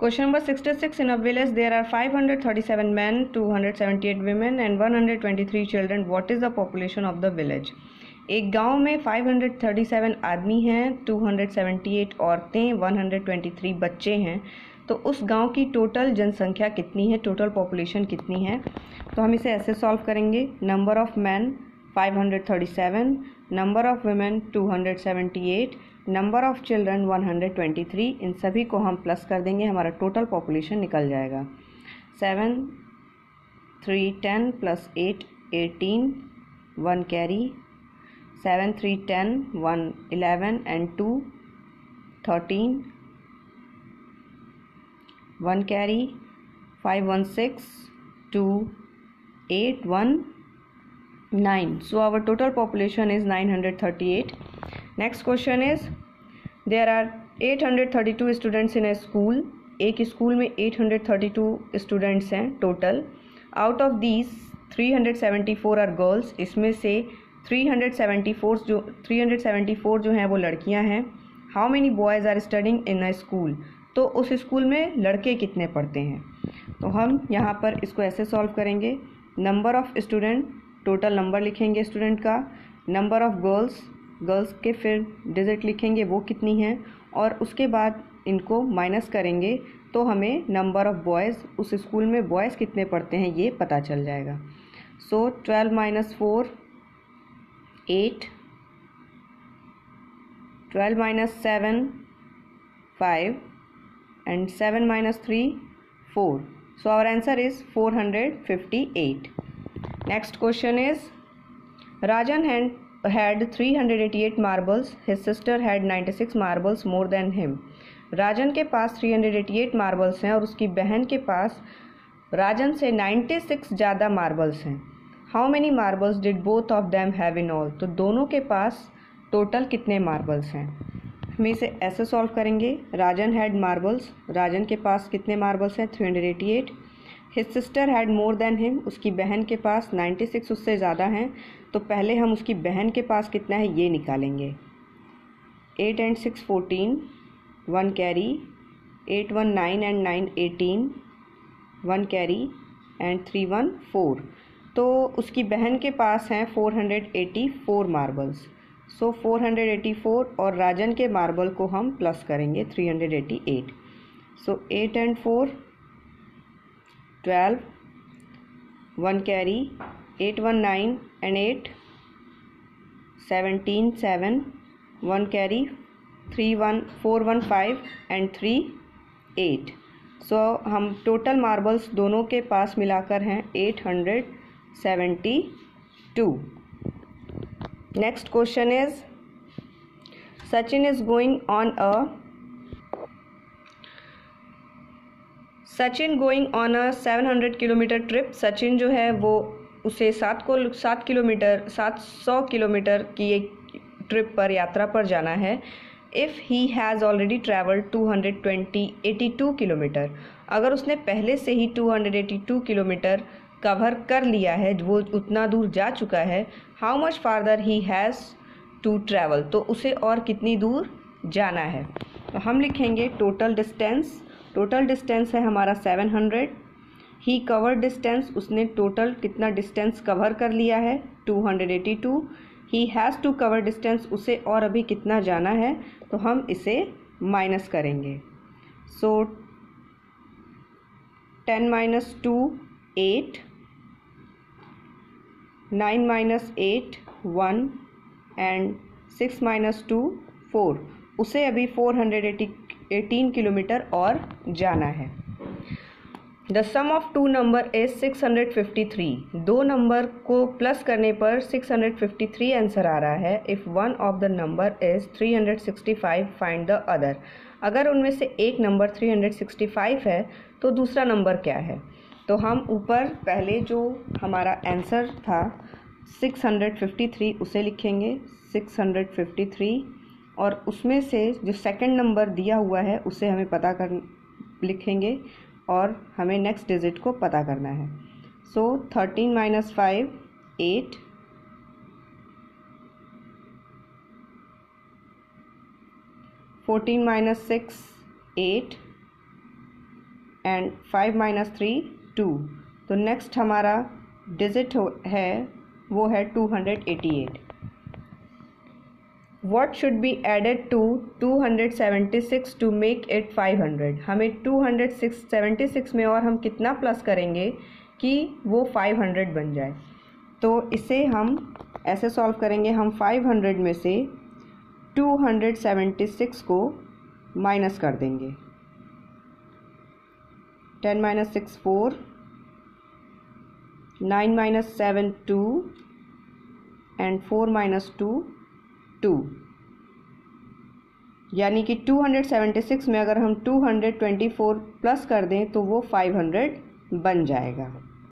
Question number sixty six in a village there are five hundred thirty seven man two hundred seventy eight women and one hundred twenty three children what is the population of the village एक गाँव में five hundred thirty seven आदमी हैं two hundred seventy eight औरतें one hundred twenty three बच्चे हैं। तो उस गाँव की टोटल जनसंख्या कितनी है? टोटल पॉपुलेशन कितनी है? तो हम इसे ऐसे सॉल्व करेंगे। Number of man five hundred thirty seven number of women two hundred seventy eight number of children 123 इन सभी को हम प्लस कर देंगे, हमारा टोटल पॉपुलेशन निकल जाएगा। Seven, three, ten plus eight, eighteen, one carry. Seven, three, ten, one, eleven, and two, thirteen, one carry. Five, one, six, two, eight, one, nine. So our total population is nine hundred thirty eight. Next question is there are 832 students in a school एक school में 832 students हैं total out of these 374 are girls इसमें से 374 जो 374 जो हैं वो लड़कियाँ हैं. How many boys are studying in a school तो उस स्कूल में लड़के कितने पढ़ते हैं? तो हम यहाँ पर इसको ऐसे सॉल्व करेंगे. Number of student total number लिखेंगे स्टूडेंट का. नंबर ऑफ़ गर्ल्स गर्ल्स के फिर डिजिट लिखेंगे वो कितनी हैं और उसके बाद इनको माइनस करेंगे तो हमें नंबर ऑफ़ बॉयज़, उस स्कूल में बॉयज़ कितने पढ़ते हैं ये पता चल जाएगा। So twelve minus four eight twelve minus seven five and seven minus three four so our answer is four hundred fifty eight next question is Rajan had had 388 marbles. His sister had 96 marbles more than him. Rajan के पास 388 marbles हैं और उसकी बहन के पास राजन से 96 ज़्यादा मार्बल्स हैं। How many marbles did both of them have in all तो दोनों के पास टोटल कितने मार्बल्स हैं? हम इसे ऐसे सॉल्व करेंगे। राजन हैड मार्बल्स राजन के पास कितने मार्बल्स हैं? 388 his sister had more than him उसकी बहन के पास 96 उससे ज़्यादा हैं। तो पहले हम उसकी बहन के पास कितना है, ये निकालेंगे। Eight and six fourteen one carry eight one nine and nine eighteen one carry and three one four तो उसकी बहन के पास हैं four hundred eighty four marbles so four hundred eighty four और राजन के मार्बल को हम प्लस करेंगे three hundred eighty eight so eight and four twelve one carry eight one nine and eight seventeen seven one carry three one four one five and three eight so हम total marbles दोनों के पास मिलाकर हैं eight hundred seventy two next question is Sachin is going on a Sachin going on a seven hundred kilometre trip Sachin जो है वो उसे सात को, सात किलोमीटर सात सौ किलोमीटर की एक ट्रिप पर यात्रा पर जाना है। If he has already travel two hundred twenty eighty two kilometer अगर उसने पहले से ही two hundred eighty two kilometer cover कर लिया है, वो उतना दूर जा चुका है how much farther he has to travel तो उसे और कितनी दूर जाना है? तो हम लिखेंगे टोटल डिस्टेंस टोटल डिस्टेंस है हमारा seven hundred he cover distance उसने टोटल कितना डिस्टेंस कवर कर लिया है? 282 he has to cover distance उसे और अभी कितना जाना है? तो हम इसे माइनस करेंगे. So ten minus two eight nine minus eight one and six minus two four उसे अभी four hundred eighty eighteen kilometer और जाना है। The sum of two number is 653 दो नंबर को प्लस करने पर 653 आंसर आ रहा है। If one of the number is 365 find the other अगर उनमें से एक नंबर 365 है तो दूसरा नंबर क्या है? तो हम ऊपर पहले जो हमारा आंसर था 653 उसे लिखेंगे। 653 और उसमें से जो सेकंड नंबर दिया हुआ है, उसे हमें पता कर, लिखेंगे और हमें नेक्स्ट डिजिट को पता करना है। So thirteen minus five eight fourteen minus six eight and five minus three two तो नेक्स्ट हमारा डिजिट है वो है two hundred eighty eight what should be added to two hundred seventy six to make it five hundred हमें two hundred six seventy six में और हम कितना प्लस करेंगे कि वो फाइव हंड्रेड बन जाए? तो इसे हम ऐसे सॉल्व करेंगे, हम फाइव हंड्रेड में से टू हंड्रेड सेवेंटी सिक्स को माइनस कर देंगे। Ten minus six four nine minus seven two and four minus two two. यानी कि 276 में अगर हम 224 प्लस कर दें तो वो 500 बन जाएगा।